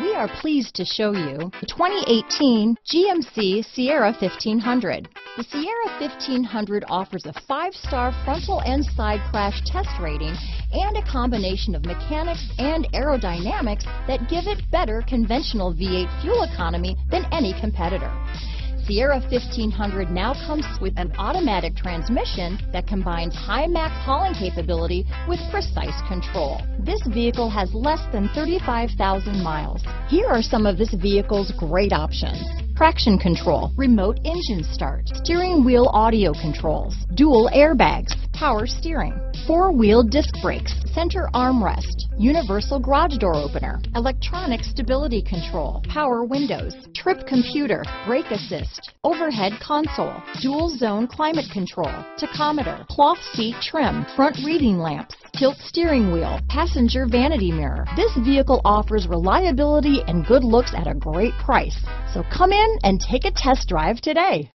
We are pleased to show you the 2018 GMC Sierra 1500. The Sierra 1500 offers a five-star frontal and side crash test rating and a combination of mechanics and aerodynamics that give it better conventional V8 fuel economy than any competitor. Sierra 1500 now comes with an automatic transmission that combines high max hauling capability with precise control. This vehicle has less than 35,000 miles. Here are some of this vehicle's great options traction control, remote engine start, steering wheel audio controls, dual airbags, power steering, four-wheel disc brakes, center armrest, universal garage door opener, electronic stability control, power windows, trip computer, brake assist, overhead console, dual zone climate control, tachometer, cloth seat trim, front reading lamps, tilt steering wheel, passenger vanity mirror. This vehicle offers reliability and good looks at a great price. So come in and take a test drive today.